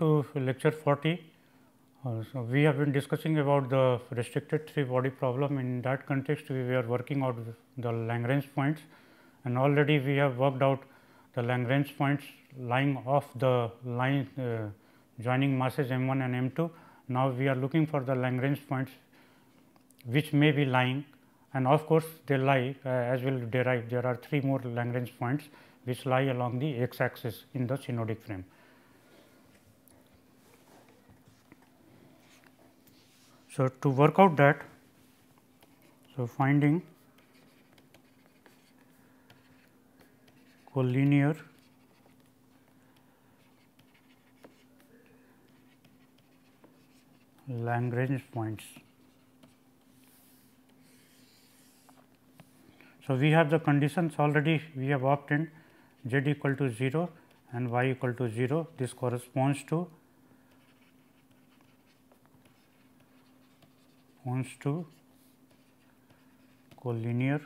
Welcome to lecture 40. Uh, so, we have been discussing about the restricted three body problem. In that context, we were working out the Lagrange points and already we have worked out the Lagrange points lying off the line uh, joining masses m 1 and m 2. Now, we are looking for the Lagrange points which may be lying and of course, they lie uh, as we will derive there are three more Lagrange points which lie along the x axis in the synodic frame. So, to work out that, so finding collinear Lagrange points. So, we have the conditions already we have obtained z equal to 0 and y equal to 0. This corresponds to corresponds to collinear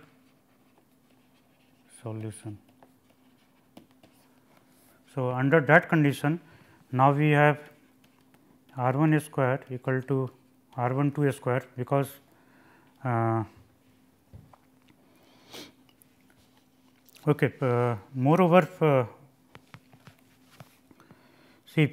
solution. So, under that condition now we have r 1 square equal to r 1 2 square because uh, okay uh, moreover uh, see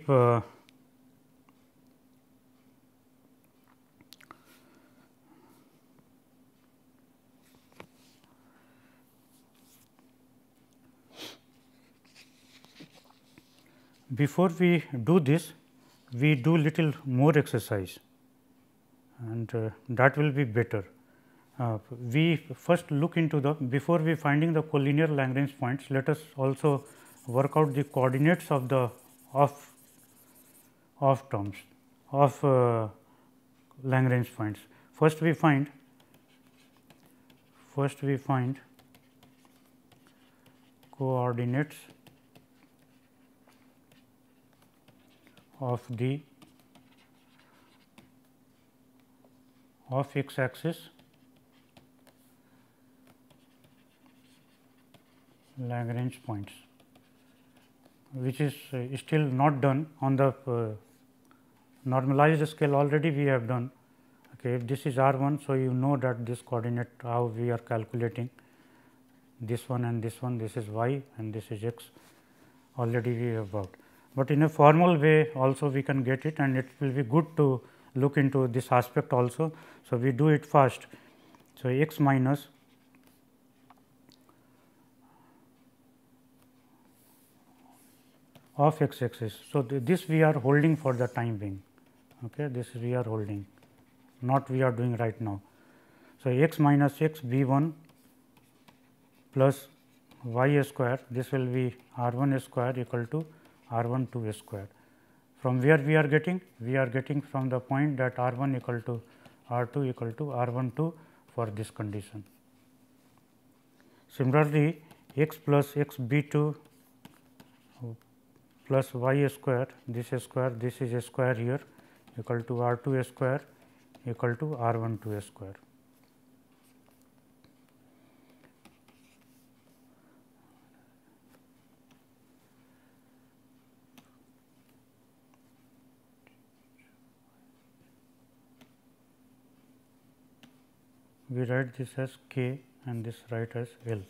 before we do this we do little more exercise and uh, that will be better. Uh, we first look into the before we finding the collinear Lagrange points let us also work out the coordinates of the of off terms of uh, Lagrange points. First we find first we find coordinates of the of x axis Lagrange points which is uh, still not done on the uh, normalized scale. Already we have done. Okay if this is r 1 so you know that this coordinate how we are calculating this one and this one. This is y and this is x. Already we have worked but in a formal way also we can get it and it will be good to look into this aspect also. So, we do it first. So, x minus of x axis. So, th this we are holding for the time being, okay. this we are holding not we are doing right now. So, x minus x b 1 plus y square this will be r 1 square equal to r 1 2 square. From where we are getting? We are getting from the point that r 1 equal to r 2 equal to r 1 2 for this condition. Similarly, x plus x b 2 plus y square this square this is a square here equal to r 2 square equal to r 1 2 square. We write this as k and this write as L.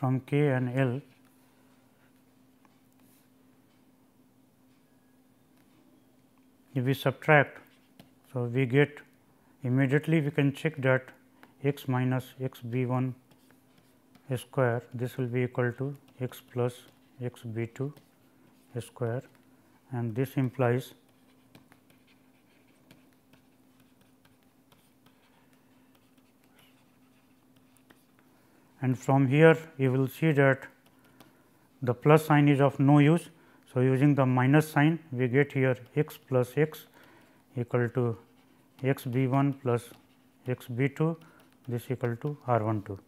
From k and L if we subtract, so we get immediately we can check that x minus x b 1 square this will be equal to x plus x b 2 square and this implies and from here you will see that the plus sign is of no use. So, using the minus sign we get here x plus x equal to x b 1 plus x b 2 this equal to r 1 2.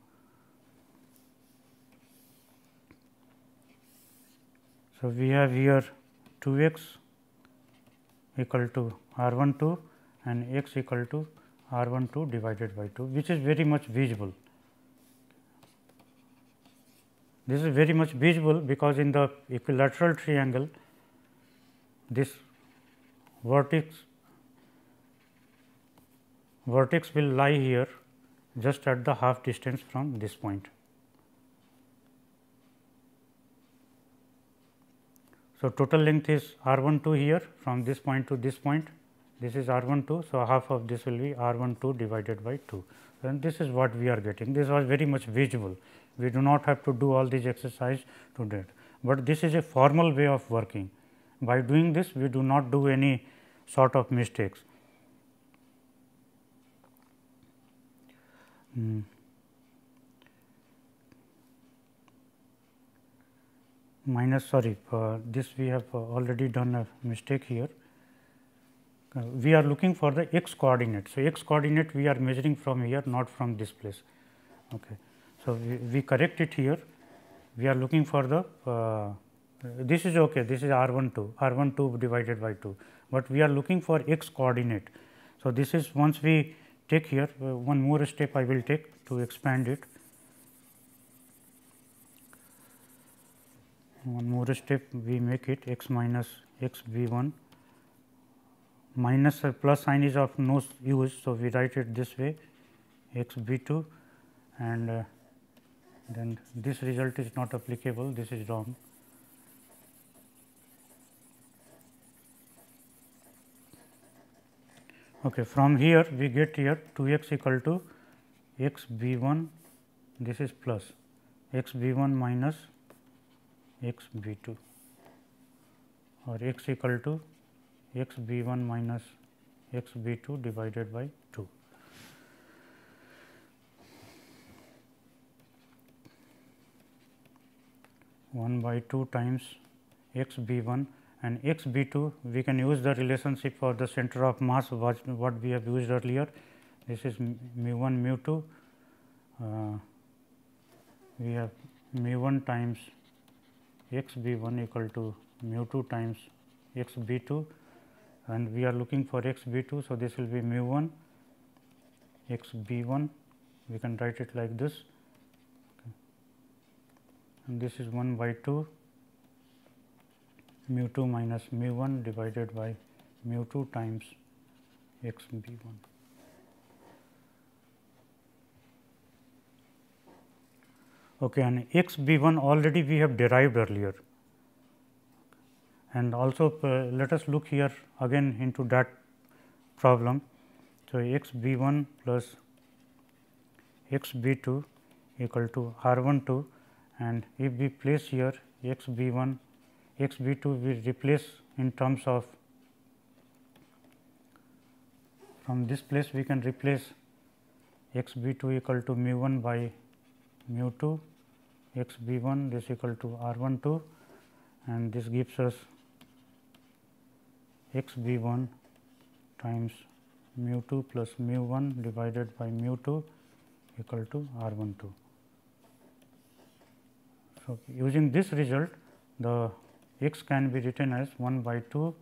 So, we have here 2 x equal to r 1 2 and x equal to r 1 2 divided by 2 which is very much visible. This is very much visible because in the equilateral triangle this vertex vertex will lie here just at the half distance from this point. So, total length is r 1 2 here from this point to this point this is r 1 2. So, half of this will be r 1 2 divided by 2 and this is what we are getting this was very much visual we do not have to do all these exercise to that, but this is a formal way of working by doing this we do not do any sort of mistakes. Hmm. Minus sorry this we have uh, already done a mistake here. Uh, we are looking for the x coordinate. So, x coordinate we are measuring from here not from this place. Okay. So, we, we correct it here we are looking for the uh, this is okay this is r 1 2 r 1 2 divided by 2, but we are looking for x coordinate. So, this is once we take here uh, one more step I will take to expand it. One more step we make it x minus x b 1 minus plus sign is of no use. So, we write it this way x b 2 and uh, then this result is not applicable this is wrong. Okay, from here we get here 2 x equal to x b 1 this is plus x b 1 minus x b 2 or x equal to x b 1 minus x b 2 divided by 2. 1 by 2 times x b 1 and x b 2 we can use the relationship for the center of mass what we have used earlier this is mu 1 mu 2 uh, we have mu 1 times x b 1 equal to mu 2 times x b 2 and we are looking for x b 2. So, this will be mu 1 x b 1 we can write it like this and this is 1 by 2 mu 2 minus mu 1 divided by mu 2 times x b 1. Okay, and x b 1 already we have derived earlier and also uh, let us look here again into that problem. So, x b 1 plus x b 2 equal to r 1 2 and if we place here x b 1 x b 2 we replace in terms of from this place we can replace x b 2 equal to mu 1 by mu 2 x b 1 this equal to r 1 2 and this gives us x b 1 times mu 2 plus mu 1 divided by mu 2 equal to r 1 2. So, using this result the x can be written as 1 by 2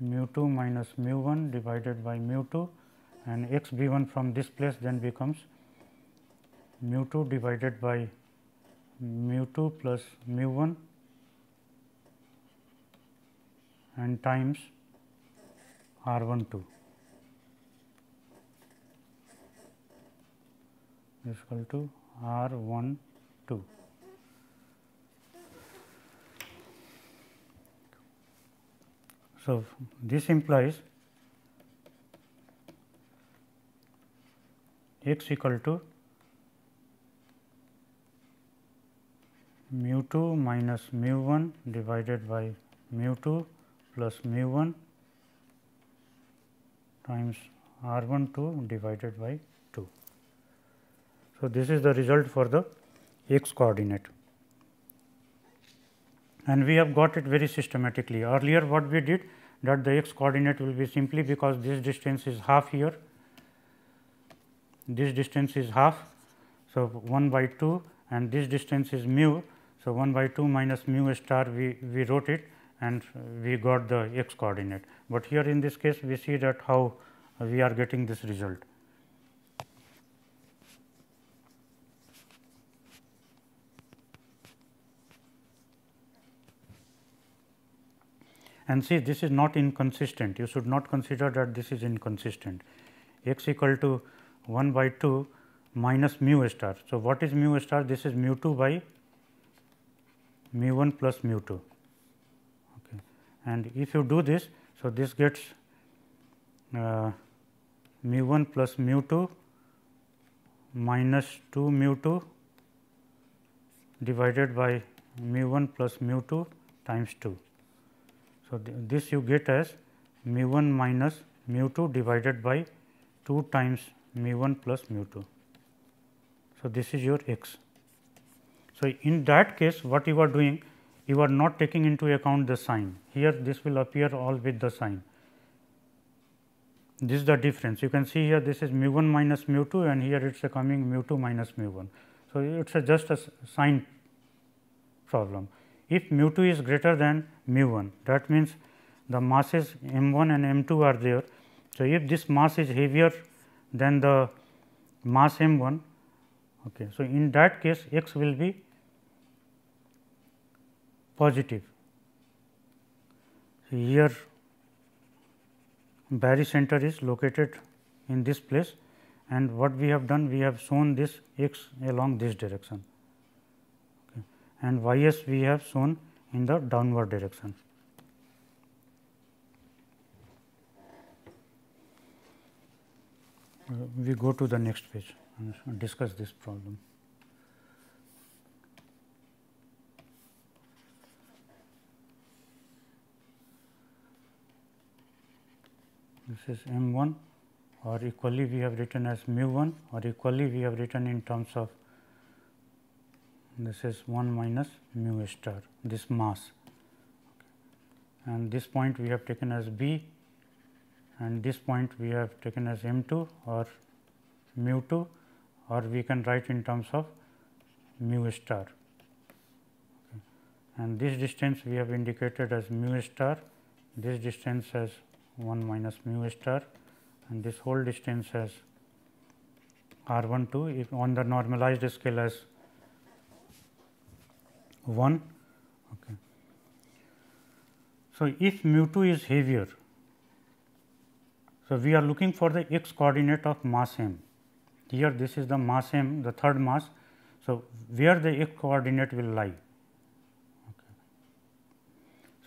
mu 2 minus mu 1 divided by mu 2 and x b 1 from this place then becomes mu 2 divided by mu 2 plus mu 1 and times r 1 2 is equal to r 1 2. So, this implies x equal to mu 2 minus mu 1 divided by mu 2 plus mu 1 times r 1 2 divided by 2. So, this is the result for the x coordinate and we have got it very systematically. Earlier what we did that the x coordinate will be simply because this distance is half here, this distance is half. So, 1 by 2 and this distance is mu. So, 1 by 2 minus mu star we, we wrote it and we got the x coordinate, but here in this case we see that how we are getting this result. and see this is not inconsistent you should not consider that this is inconsistent x equal to 1 by 2 minus mu star. So, what is mu star this is mu 2 by mu 1 plus mu 2 okay. and if you do this. So, this gets uh, mu 1 plus mu 2 minus 2 mu 2 divided by mu 1 plus mu 2 times 2. So, th this you get as mu 1 minus mu 2 divided by 2 times mu 1 plus mu 2. So, this is your x. So, in that case what you are doing you are not taking into account the sign here this will appear all with the sign. This is the difference you can see here this is mu 1 minus mu 2 and here it is coming mu 2 minus mu 1. So, it is just a sign problem if mu 2 is greater than mu 1 that means the masses m 1 and m 2 are there. So, if this mass is heavier than the mass m 1 okay. So, in that case x will be positive. So, here barycenter is located in this place and what we have done we have shown this x along this direction and y s we have shown in the downward direction. Uh, we go to the next page and discuss this problem. This is m 1 or equally we have written as mu 1 or equally we have written in terms of this is 1 minus mu star this mass. And this point we have taken as b. And this point we have taken as m 2 or mu 2 or we can write in terms of mu star. Okay. and this distance we have indicated as mu star. This distance as 1 minus mu star and this whole distance as r 1 2 if on the normalized scale as 1. Okay. So, if mu 2 is heavier, so we are looking for the x coordinate of mass m. Here this is the mass m, the third mass. So, where the x coordinate will lie. Okay.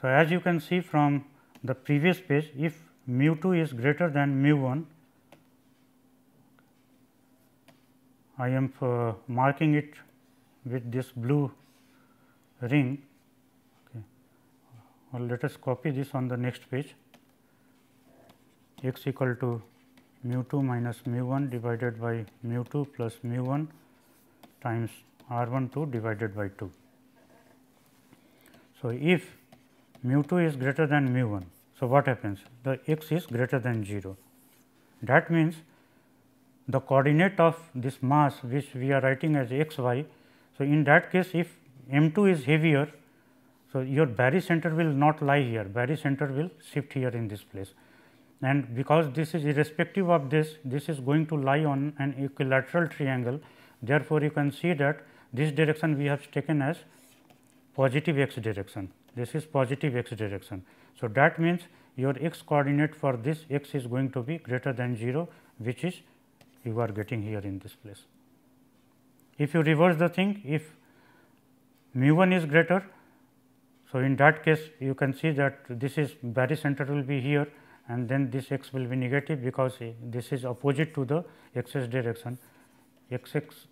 So, as you can see from the previous page, if mu 2 is greater than mu 1, I am uh, marking it with this blue ring okay. well, let us copy this on the next page x equal to mu 2 minus mu 1 divided by mu 2 plus mu 1 times r 1 2 divided by 2. So, if mu 2 is greater than mu 1, so what happens? The x is greater than 0. That means, the coordinate of this mass which we are writing as x y. So, in that case if M 2 is heavier. So, your barycenter will not lie here, barycenter will shift here in this place and because this is irrespective of this, this is going to lie on an equilateral triangle. Therefore, you can see that this direction we have taken as positive x direction, this is positive x direction. So, that means your x coordinate for this x is going to be greater than 0, which is you are getting here in this place. If you reverse the thing, if mu 1 is greater. So, in that case you can see that this is barycenter will be here and then this x will be negative because this is opposite to the x s direction x x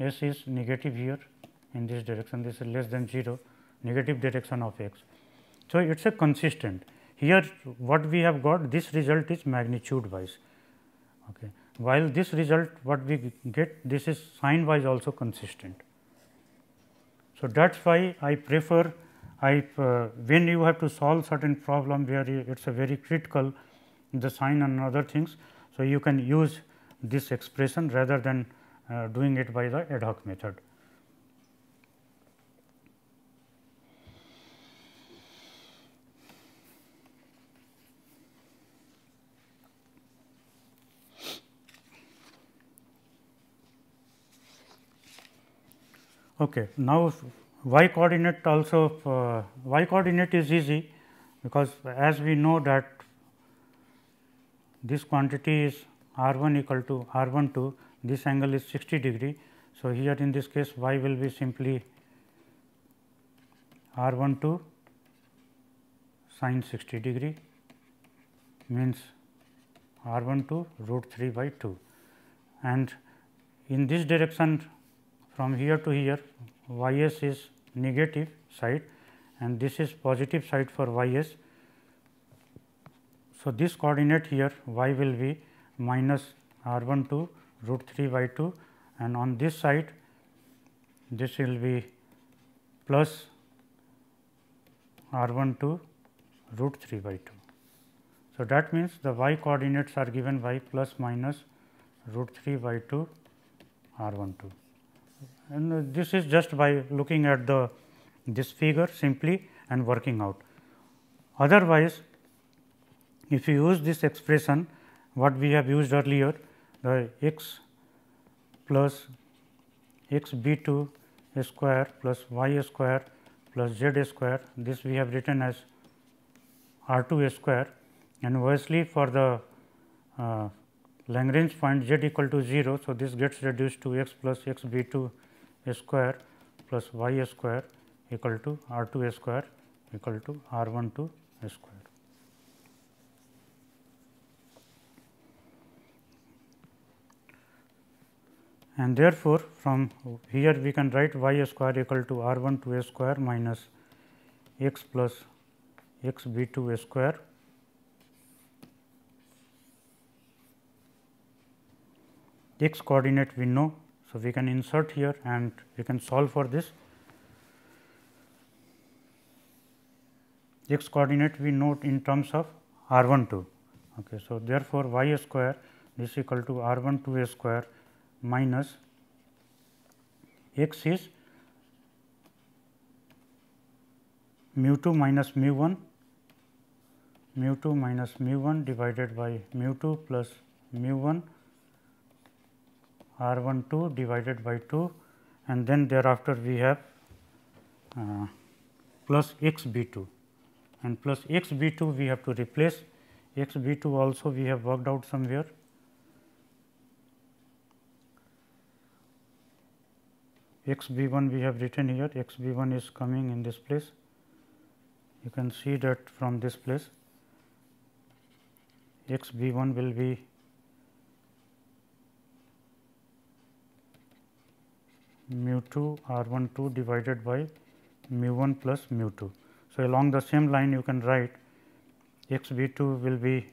s is negative here in this direction this is less than 0 negative direction of x. So, it is a consistent here what we have got this result is magnitude wise. Okay. while this result what we get this is sign wise also consistent. So, that is why I prefer I uh, when you have to solve certain problem where it is a very critical the sign and other things. So, you can use this expression rather than uh, doing it by the ad hoc method. Okay. Now, y coordinate also uh, y coordinate is easy because as we know that this quantity is r 1 equal to r 1 2 this angle is 60 degree. So, here in this case y will be simply r 1 2 sin 60 degree means r 1 2 root 3 by 2 and in this direction from here to here y s is negative side and this is positive side for y s. So, this coordinate here y will be minus r 1 2 root 3 by 2 and on this side this will be plus r 1 2 root 3 by 2. So, that means the y coordinates are given by plus minus root 3 by 2 r 1 2 and this is just by looking at the this figure simply and working out. Otherwise, if you use this expression what we have used earlier the x plus x b 2 square plus y square plus z square this we have written as r 2 square and obviously for the uh, Lagrange point z equal to 0. So, this gets reduced to x plus x b 2 square plus y square equal to r 2 a square equal to r 1 2 square. And therefore, from here we can write y square equal to r 1 2 square minus x plus x b 2 square x coordinate we know so, we can insert here and we can solve for this. x coordinate we note in terms of r 1 2. Okay. So, therefore, y square is equal to r 1 2 square minus x is mu 2 minus mu 1 mu 2 minus mu 1 divided by mu 2 plus mu 1 r 1 2 divided by 2 and then thereafter we have uh, plus x b 2 and plus x b 2 we have to replace. X b 2 also we have worked out somewhere. x b 1 we have written here. X b 1 is coming in this place. You can see that from this place. X b 1 will be mu 2 r 1 2 divided by mu 1 plus mu 2. So, along the same line you can write x b 2 will be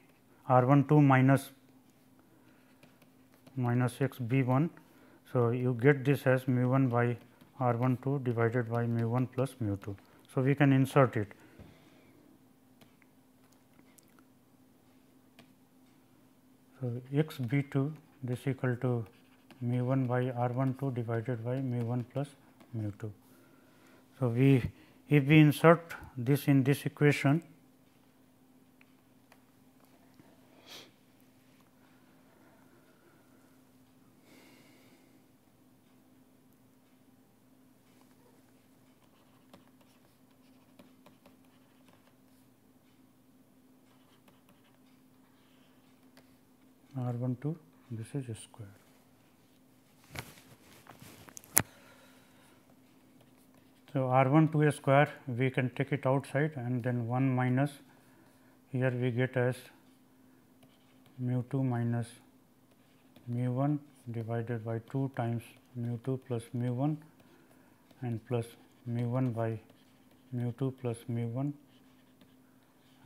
r 1 2 minus minus x b 1. So, you get this as mu 1 by r 1 2 divided by mu 1 plus mu 2. So, we can insert it. So, x b 2 this equal to mu 1 by r 1 2 divided by mu 1 plus mu 2. So, we if we insert this in this equation r 1 2 this is square. So, r 1 2 square we can take it outside and then 1 minus here we get as mu 2 minus mu 1 divided by 2 times mu 2 plus mu 1 and plus mu 1 by mu 2 plus mu 1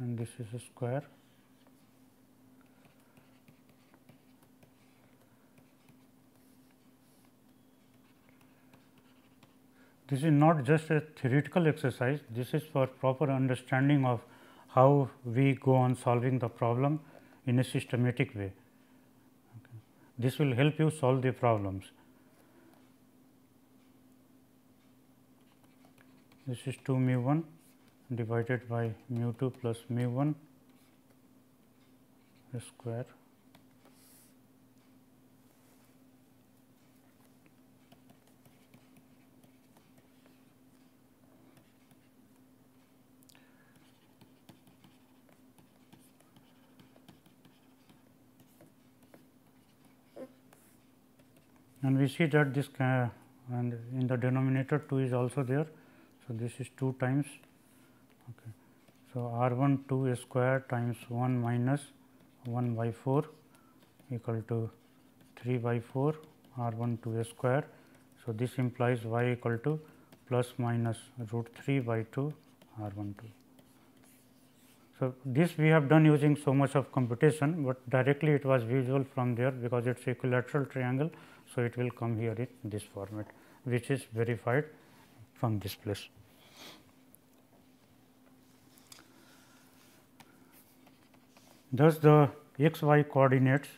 and this is a square this is not just a theoretical exercise, this is for proper understanding of how we go on solving the problem in a systematic way. Okay. This will help you solve the problems. This is 2 mu 1 divided by mu 2 plus mu 1 square and we see that this and in the denominator 2 is also there. So, this is 2 times. Okay. So, r 1 2 square times 1 minus 1 by 4 equal to 3 by 4 r 1 2 square. So, this implies y equal to plus minus root 3 by 2 r 1 2. So, this we have done using so much of computation, but directly it was visual from there because it is equilateral triangle. So, it will come here in this format which is verified from this place. Thus, the x y coordinates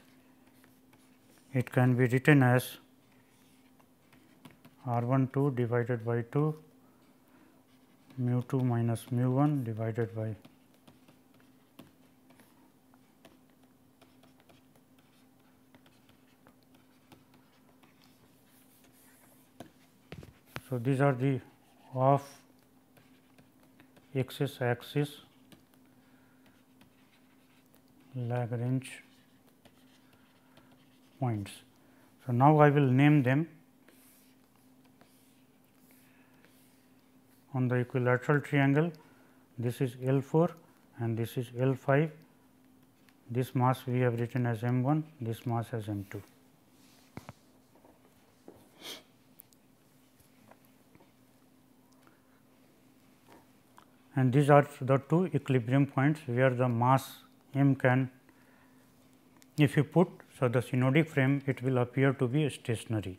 it can be written as r 1 2 divided by 2 mu 2 minus mu 1 divided by So, these are the off axis axis Lagrange points. So, now I will name them on the equilateral triangle this is L 4 and this is L 5 this mass we have written as m 1 this mass as m 2. And these are the two equilibrium points where the mass m can if you put so the synodic frame it will appear to be stationary.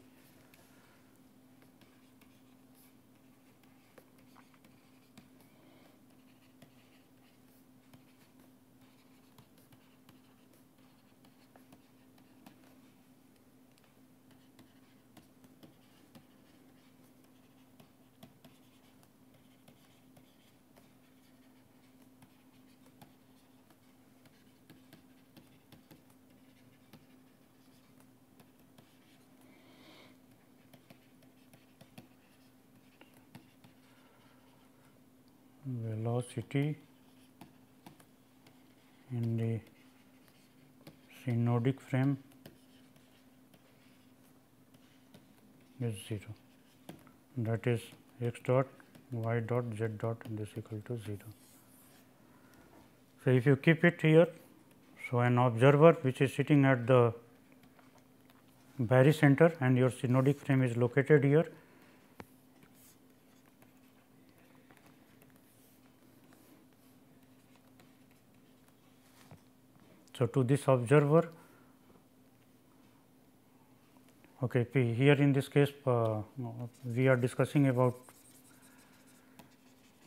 Velocity in the synodic frame is 0 that is x dot y dot z dot this equal to 0. So, if you keep it here, so an observer which is sitting at the barycenter and your synodic frame is located here So, to this observer okay, here in this case uh, we are discussing about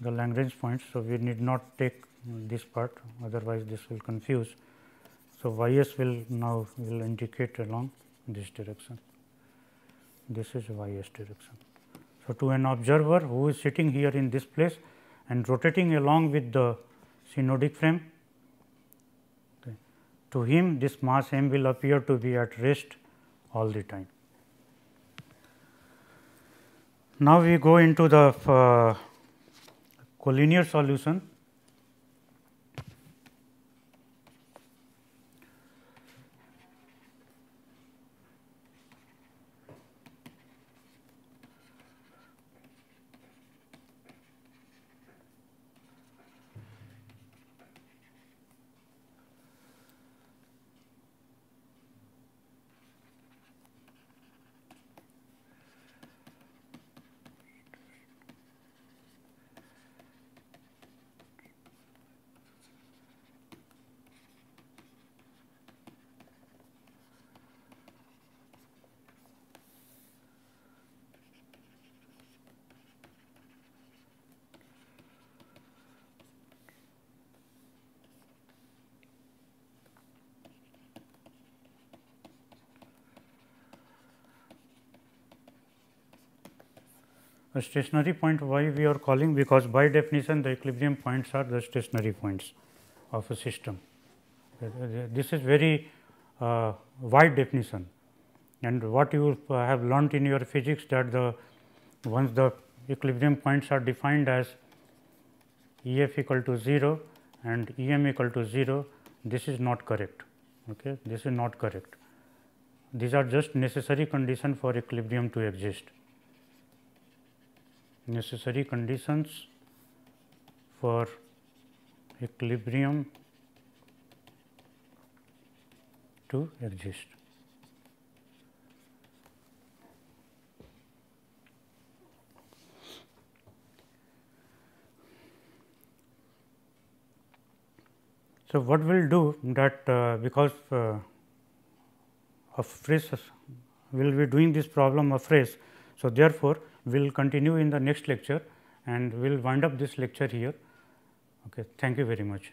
the Lagrange points. So, we need not take this part otherwise this will confuse. So, y s will now will indicate along this direction this is y s direction. So, to an observer who is sitting here in this place and rotating along with the synodic frame to him this mass m will appear to be at rest all the time. Now, we go into the uh, collinear solution a stationary point why we are calling because by definition the equilibrium points are the stationary points of a system. This is very uh, wide definition. And what you have learnt in your physics that the once the equilibrium points are defined as E f equal to 0 and E m equal to 0 this is not correct. Okay? This is not correct. These are just necessary condition for equilibrium to exist necessary conditions for equilibrium to exist. So, what we will do that uh, because uh, of phrase we will be doing this problem of phrase. So, therefore, we will continue in the next lecture and we will wind up this lecture here. Okay. Thank you very much.